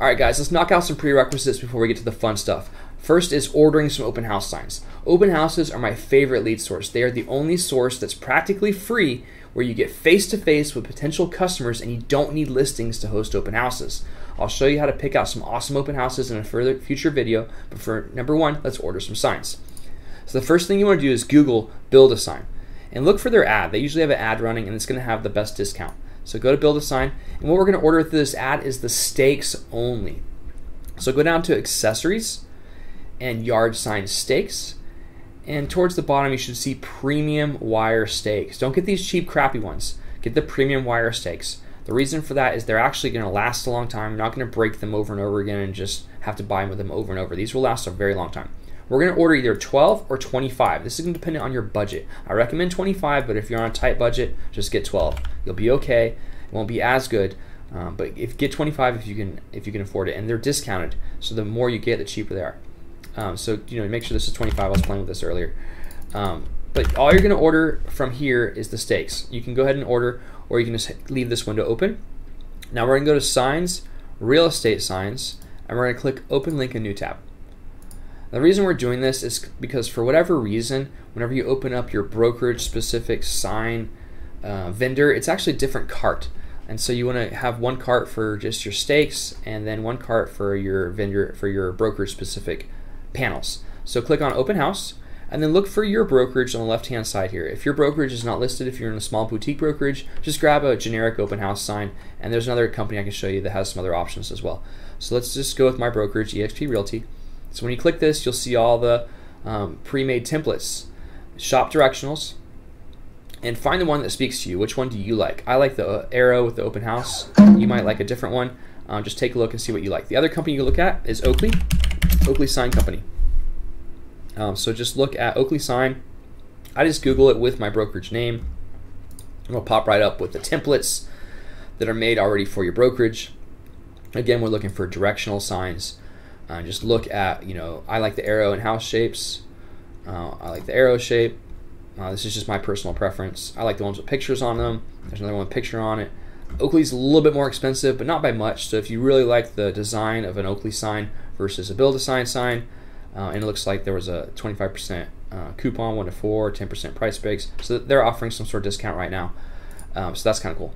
All right, guys, let's knock out some prerequisites before we get to the fun stuff. First is ordering some open house signs. Open houses are my favorite lead source. They are the only source that's practically free where you get face to face with potential customers and you don't need listings to host open houses. I'll show you how to pick out some awesome open houses in a further future video, but for number one, let's order some signs. So the first thing you want to do is Google build a sign and look for their ad. They usually have an ad running and it's going to have the best discount. So go to build a sign. And what we're going to order through this ad is the stakes only. So go down to accessories and yard sign stakes. And towards the bottom, you should see premium wire stakes. Don't get these cheap, crappy ones. Get the premium wire stakes. The reason for that is they're actually going to last a long time. You're not going to break them over and over again and just have to buy them over and over. These will last a very long time. We're going to order either 12 or 25. This is going to depend on your budget. I recommend 25, but if you're on a tight budget, just get 12. You'll be okay. It won't be as good, um, but if get 25 if you can if you can afford it, and they're discounted. So the more you get, the cheaper they are. Um, so you know, make sure this is 25. I was playing with this earlier. Um, but all you're going to order from here is the stakes. You can go ahead and order, or you can just leave this window open. Now we're going to go to Signs, Real Estate Signs, and we're going to click Open Link in New tab. The reason we're doing this is because for whatever reason, whenever you open up your brokerage specific sign uh, vendor, it's actually a different cart. And so you want to have one cart for just your stakes and then one cart for your vendor for your brokerage specific panels. So click on open house and then look for your brokerage on the left hand side here. If your brokerage is not listed, if you're in a small boutique brokerage, just grab a generic open house sign and there's another company I can show you that has some other options as well. So let's just go with my brokerage, eXp Realty. So when you click this, you'll see all the um, pre-made templates, shop directionals, and find the one that speaks to you. Which one do you like? I like the arrow with the open house. You might like a different one. Um, just take a look and see what you like. The other company you look at is Oakley, Oakley Sign Company. Um, so just look at Oakley Sign. I just Google it with my brokerage name. It'll pop right up with the templates that are made already for your brokerage. Again, we're looking for directional signs. Uh, just look at, you know, I like the arrow and house shapes. Uh, I like the arrow shape. Uh, this is just my personal preference. I like the ones with pictures on them. There's another one with picture on it. Oakley's a little bit more expensive, but not by much. So if you really like the design of an Oakley sign versus a Build-A-Sign sign, uh, and it looks like there was a 25% uh, coupon, 1 to 4, 10% price breaks. So they're offering some sort of discount right now. Um, so that's kind of cool.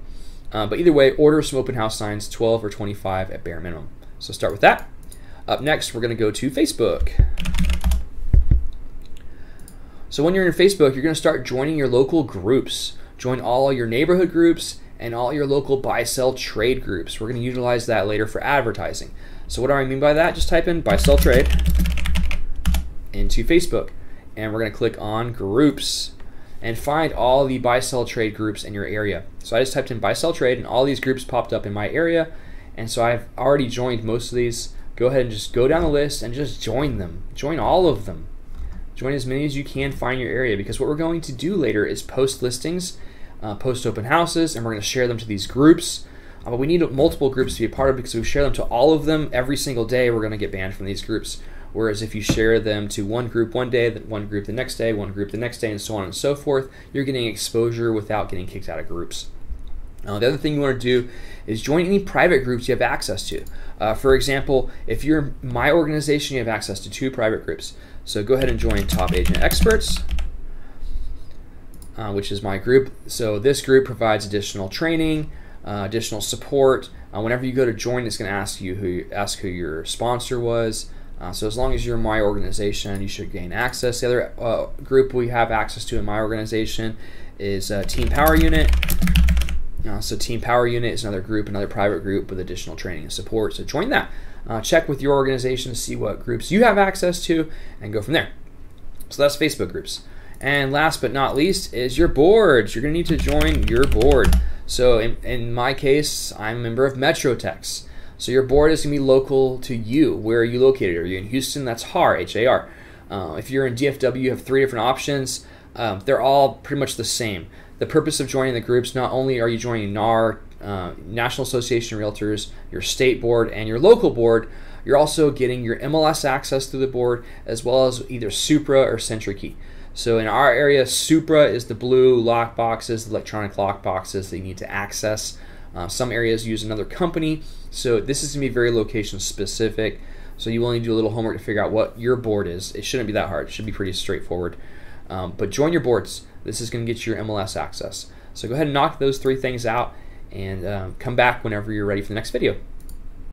Uh, but either way, order some open house signs, 12 or 25 at bare minimum. So start with that. Up next, we're going to go to Facebook. So when you're in Facebook, you're going to start joining your local groups. Join all your neighborhood groups and all your local buy sell trade groups. We're going to utilize that later for advertising. So what do I mean by that? Just type in buy sell trade into Facebook and we're going to click on groups and find all the buy sell trade groups in your area. So I just typed in buy sell trade and all these groups popped up in my area and so I've already joined most of these go ahead and just go down the list and just join them. Join all of them. Join as many as you can find your area because what we're going to do later is post listings, uh, post open houses, and we're going to share them to these groups. Uh, but we need multiple groups to be a part of because if we share them to all of them every single day, we're going to get banned from these groups. Whereas if you share them to one group one day, one group the next day, one group the next day, and so on and so forth, you're getting exposure without getting kicked out of groups. Uh, the other thing you want to do is join any private groups you have access to. Uh, for example, if you're my organization, you have access to two private groups. So go ahead and join Top Agent Experts, uh, which is my group. So this group provides additional training, uh, additional support. Uh, whenever you go to join, it's going to ask you who ask who your sponsor was. So as long as you're my organization, you should gain access. The other group we have access to in my organization is Team Power Unit. Uh, so Team Power Unit is another group, another private group with additional training and support. So join that. Uh, check with your organization to see what groups you have access to and go from there. So that's Facebook groups. And last but not least is your boards. You're going to need to join your board. So in, in my case, I'm a member of MetroTex. So your board is going to be local to you. Where are you located? Are you in Houston? That's HAR, H-A-R. Uh, if you're in DFW, you have three different options. Um, they're all pretty much the same the purpose of joining the groups not only are you joining NAR, uh, National Association of Realtors, your state board, and your local board, you're also getting your MLS access through the board as well as either Supra or SentriKey. So in our area, Supra is the blue lock boxes, electronic lock boxes that you need to access Uh, some areas use another company, so this is to be very location specific. So you will need to do a little homework to figure out what your board is. It shouldn't be that hard. It should be pretty straightforward. Um, but join your boards. This is going to get you your MLS access. So go ahead and knock those three things out and um, come back whenever you're ready for the next video.